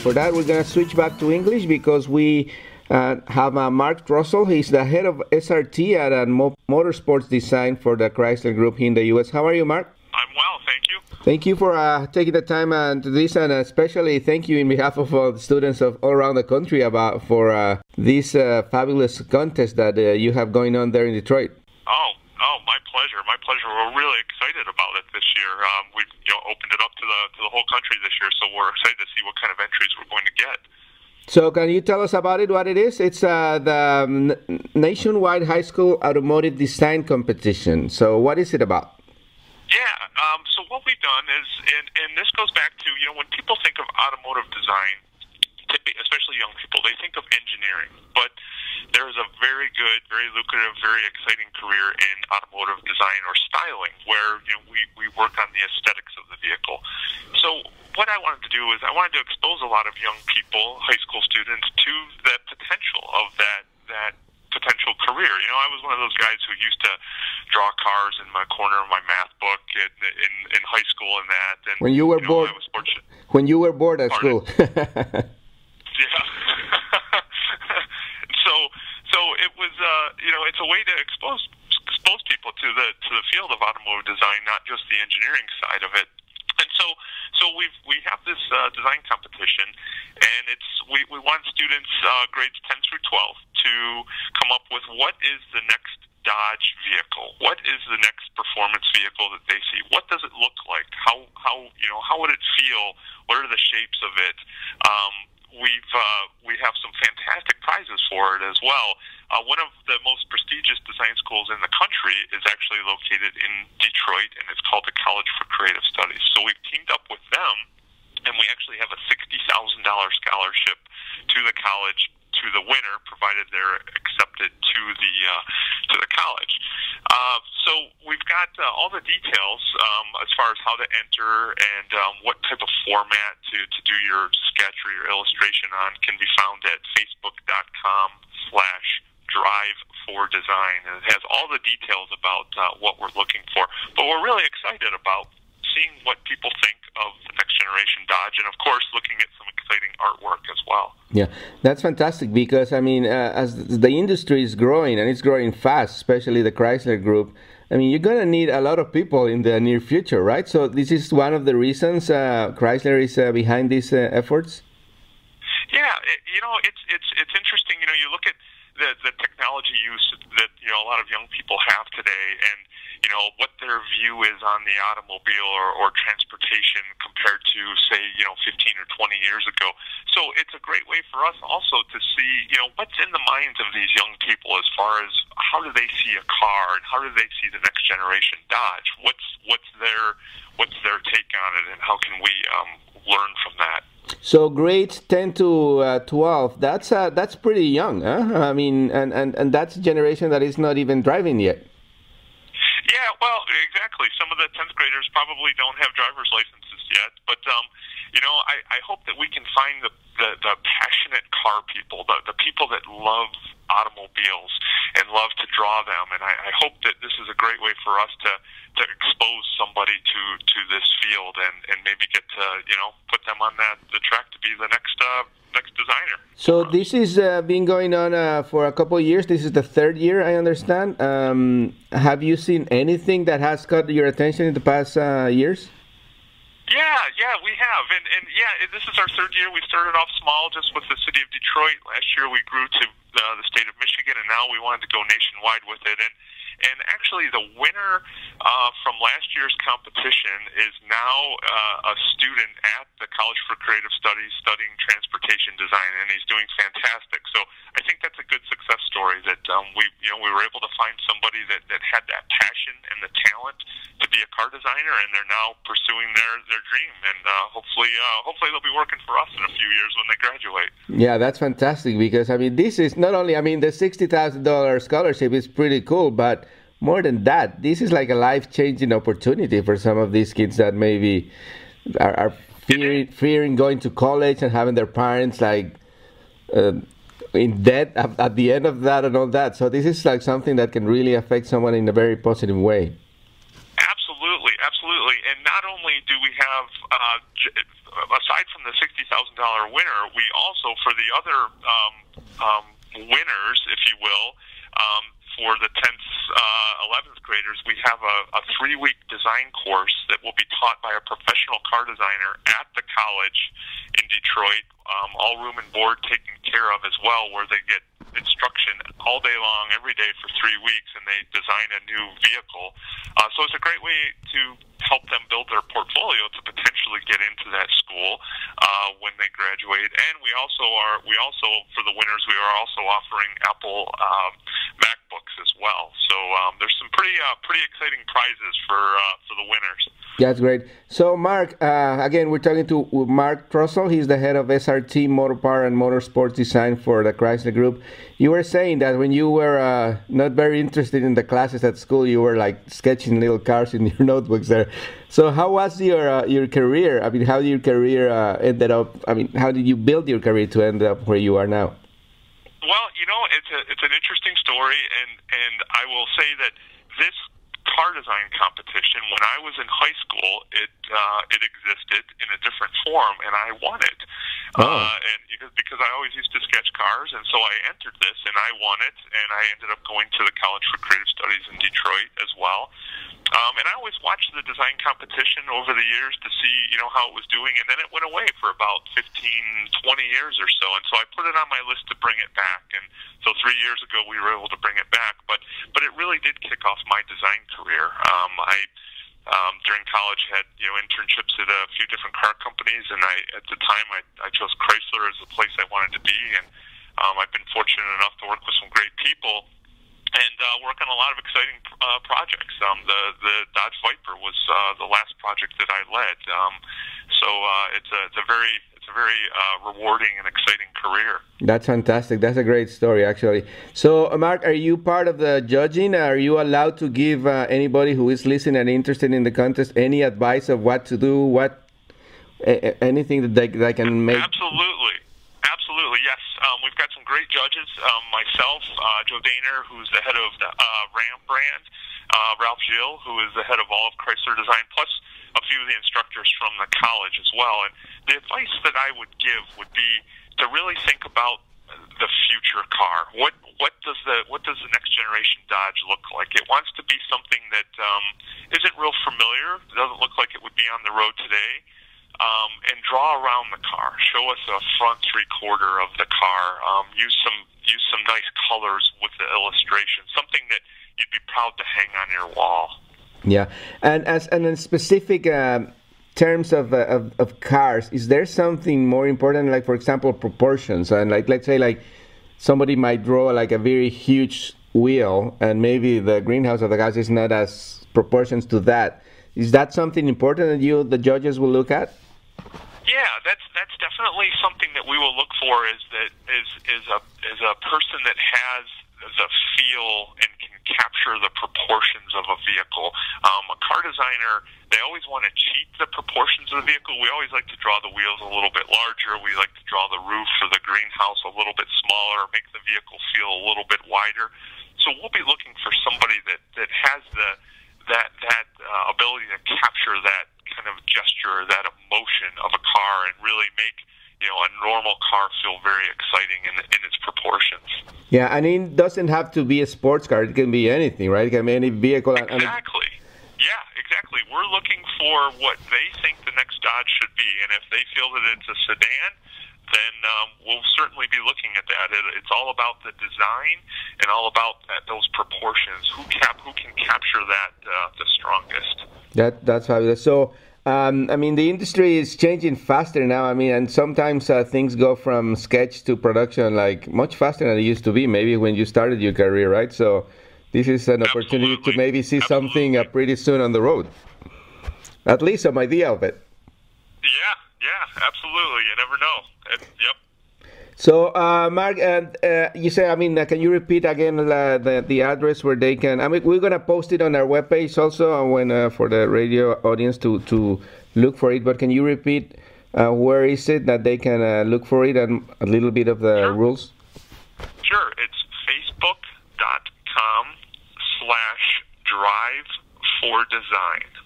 for that, we're going to switch back to English because we uh, have uh, Mark Russell. He's the head of SRT at uh, Mo- Motorsports Design for the Chrysler Group here in the U.S. How are you, Mark? I'm well, thank you. Thank you for uh, taking the time uh, to this, and especially thank you in behalf of all the students of all around the country about for uh, this uh, fabulous contest that uh, you have going on there in Detroit. Oh, oh, my pleasure, my pleasure. We're really excited about it this year. Um, we've you know, opened it up to the to the whole country this year, so we're excited to see what kind of entries we're going to get. So, can you tell us about it? What it is? It's uh, the um, nationwide high school automotive design competition. So, what is it about? Yeah. Um, so what we've done is, and, and this goes back to you know when people think of automotive design, especially young people, they think of engineering, but there is a very good, very lucrative, very exciting career in automotive design or styling, where you know we we work on the aesthetics of the vehicle. So what I wanted to do is I wanted to expose a lot of young people, high school students, to the potential of that that potential career. You know, I was one of those guys who used to draw cars in my corner of my math book in in, in high school and that. And when you were you know, bored, when you were bored at Pardon? school. yeah. so so it was uh, you know it's a way to expose expose people to the to the field of automotive design, not just the engineering side of it. And so so we we have this uh, design competition, and it's we we want students uh, grades 10 through 12 to come up with what is the next Dodge vehicle? What is the next performance vehicle that they see? What does it look like? How how you know how would it feel? What are the shapes of it? Um, we've uh, we have some fantastic prizes for it as well. Uh, one of the most prestigious design schools in the country is actually located in Detroit, and it's called the College for Creative Studies. So we've teamed up with them, and we actually have a sixty thousand dollars scholarship to the college to the winner, provided they're accepted to the uh, to the college. Uh, so we've got uh, all the details um, as far as how to enter and um, what type of format to, to do your sketch or your illustration on can be found at facebook.com slash drive for design and it has all the details about uh, what we're looking for but we're really excited about seeing what people think of the next generation dodge and of course looking at some exciting artwork as well yeah that's fantastic because i mean uh, as the industry is growing and it's growing fast especially the chrysler group I mean, you're gonna need a lot of people in the near future, right? So this is one of the reasons uh, Chrysler is uh, behind these uh, efforts. Yeah, it, you know, it's it's it's interesting. You know, you look at the the technology use that you know a lot of young people have today, and you know what their view is on the automobile or, or transportation compared to say you know 15 or 20 years ago. So it's a great way for us also to see you know what's in the minds of these young people as far as how do they see a car and how do they see the next generation Dodge? What's what's their what's their take on it, and how can we um, learn from that? So grades 10 to uh, 12, that's uh, that's pretty young, huh? I mean, and, and, and that's a generation that is not even driving yet. Yeah, well, exactly. Some of the 10th graders probably don't have driver's licenses yet, but um, you know, I, I hope that we can find the, the, the passionate car people, the, the people that love automobiles and love to draw them. And I, I hope that this is a great way for us to, to expose somebody to, to this field and, and maybe get to, you know, put them on that the track to be the next uh, next designer. So this is uh, been going on uh, for a couple of years. This is the third year, I understand. Um, have you seen anything that has caught your attention in the past uh, years? Yeah, yeah, we have, and and yeah, this is our third year. We started off small, just with the city of Detroit. Last year, we grew to uh, the state of Michigan, and now we wanted to go nationwide with it. And and actually, the winner uh, from last year's competition is now uh, a student at the College for Creative Studies studying transportation design, and he's doing fantastic. So I think that's a good success story that um, we, you know, we were able to find somebody that, that had that passion and the talent to be a car designer, and they're now pursuing their, their dream. And uh, hopefully, uh, hopefully they'll be working for us in a few years when they graduate. Yeah, that's fantastic because I mean, this is not only I mean, the sixty thousand dollars scholarship is pretty cool, but more than that, this is like a life changing opportunity for some of these kids that maybe are, are fearing, fearing going to college and having their parents like uh, in debt at, at, the end of that and all that. So this is like something that can really affect someone in a very positive way. Absolutely, absolutely. And not only do we have uh, aside from the sixty thousand dollar winner, we also for the other um, um, winners, if you will, um, for the 10th, uh, 11th graders, we have a, a three week design course that will be taught by a professional car designer at the college in Detroit, um, all room and board taken care of as well, where they get instruction all day long, every day for three weeks, and they design a new vehicle. Uh, so it's a great way to help them build their portfolio to potentially get into that school uh, when they graduate. And we also are we also for the winners we are also offering Apple MacBooks as well. So um, there's some pretty uh, pretty exciting prizes for uh, for the winners. That's great. So, Mark, uh, again, we're talking to Mark Trostle. He's the head of SRT Mopar and Motorsports Design for the Chrysler Group. You were saying that when you were uh, not very interested in the classes at school, you were like sketching little cars in your notebooks there. So, how was your uh, your career? I mean, how did your career uh, ended up? I mean, how did you build your career to end up where you are now? Well, you know, it's a it's an interesting story, and and I will say that this car design competition when I was in high school. It uh, it existed in a different form, and I won it. Oh. Uh, and because because I always used to sketch cars, and so I entered this, and I won it, and I ended up going to the College for Creative Studies in Detroit as well. Um, and I always watched the design competition over the years to see, you know, how it was doing, and then it went away for about 15, 20 years or so. And so I put it on my list to bring it back. And so three years ago we were able to bring it back. But but it really did kick off my design career. Um, I um, during college had you know internships at a few different car companies, and I at the time I, I chose Chrysler as the place I wanted to be, and um, I've been fortunate enough to work with some great people and uh, work on a lot of exciting uh, projects. Um, the the Dodge Viper was uh, the last project that I led. Um, so uh, it's a it's a very it's a very uh, rewarding and exciting career. That's fantastic. That's a great story, actually. So, Mark, are you part of the judging? Are you allowed to give uh, anybody who is listening and interested in the contest any advice of what to do, what anything that they, they can make? Absolutely, yes. Um, we've got some great judges. Um, myself, uh, Joe Daner, who's the head of the uh, Ram brand, uh, Ralph Gilles, who is the head of all of Chrysler Design, plus a few of the instructors from the college as well. And the advice that I would give would be to really think about the future car. What what does the what does the next generation Dodge look like? It wants to be something that um, isn't real familiar. Doesn't look like it would be on the road today um, and draw around the car. Show us a front three quarter of the car. Um, use some use some nice colors with the illustration. Something that you'd be proud to hang on your wall. Yeah, and as and in specific. Uh, terms of, uh, of, of cars is there something more important like for example proportions and like let's say like somebody might draw like a very huge wheel and maybe the greenhouse of the gas is not as proportions to that is that something important that you the judges will look at yeah, that's that's definitely something that we will look for. Is that is is a is a person that has the feel and can capture the proportions of a vehicle. Um, a car designer, they always want to cheat the proportions of the vehicle. We always like to draw the wheels a little bit larger. We like to draw the roof or the greenhouse a little bit smaller, make the vehicle feel a little bit wider. So we'll be looking for somebody that that has the that that uh, ability to capture that kind of gesture, that emotion of a car, and really make you know a normal car feel very exciting in, in its proportions. Yeah, I and it doesn't have to be a sports car; it can be anything, right? It can be any vehicle. Exactly. Yeah, exactly. We're looking for what they think the next Dodge should be, and if they feel that it's a sedan, then um, we'll certainly be looking at that. It, it's all about the design and all about that, those proportions. Who cap who can capture that uh, the strongest? That that's fabulous. So. Um, I mean, the industry is changing faster now. I mean, and sometimes uh, things go from sketch to production like much faster than it used to be. Maybe when you started your career, right? So, this is an opportunity Absolutely. to maybe see Absolutely. something uh, pretty soon on the road. At least some idea of it. Yeah, yeah, absolutely. You never know. It, yep. So, uh, Mark, uh, uh, you say, I mean, uh, can you repeat again the, the address where they can? I mean, we're gonna post it on our webpage also uh, when uh, for the radio audience to to look for it. But can you repeat where is it that they can look for it and a little bit of the sure. rules? Sure, it's facebook.com slash drive for design.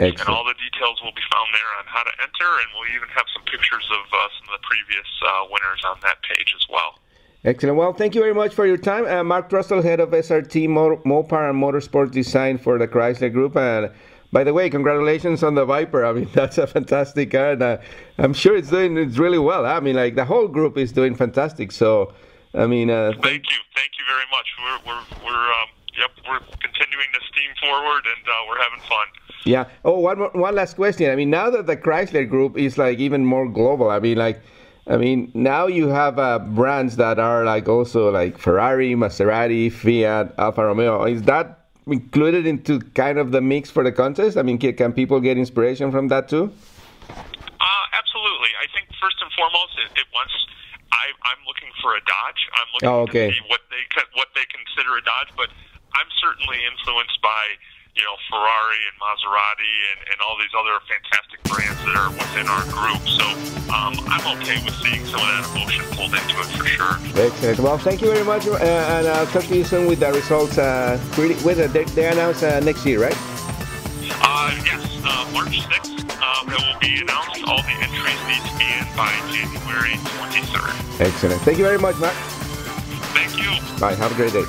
Excellent. And all the details will be found there on how to enter, and we'll even have some pictures of uh, some of the previous uh, winners on that page as well. Excellent. Well, thank you very much for your time. Uh, Mark Trostle, head of SRT Mopar and Motorsport Design for the Chrysler Group. And by the way, congratulations on the Viper. I mean, that's a fantastic car. And uh, I'm sure it's doing it's really well. I mean, like the whole group is doing fantastic. So, I mean, uh, thank you, thank you very much. We're we're we're um, yep, we're continuing to steam forward, and uh, we're having fun. Yeah. Oh, one one last question. I mean, now that the Chrysler Group is like even more global, I mean, like I mean, now you have uh, brands that are like also like Ferrari, Maserati, Fiat, Alfa Romeo. Is that included into kind of the mix for the contest? I mean, can, can people get inspiration from that too? Uh, absolutely. I think first and foremost, it, it wants. I, I'm looking for a Dodge. I'm looking oh, okay. to see what they what they consider a Dodge, but I'm certainly influenced by you know Ferrari and Maserati and, and all these other fantastic brands that are within our group. So um, I'm okay with seeing some of that emotion pulled into it for sure. Excellent. Well, thank you very much, uh, and I'll talk to you soon with the results. Uh, with they, they announce uh, next year, right? Uh, yes, uh, March 6th. Um, it will be announced. All the entries need to be in by January 23rd. Excellent. Thank you very much, Matt. Thank you. Bye. Have a great day.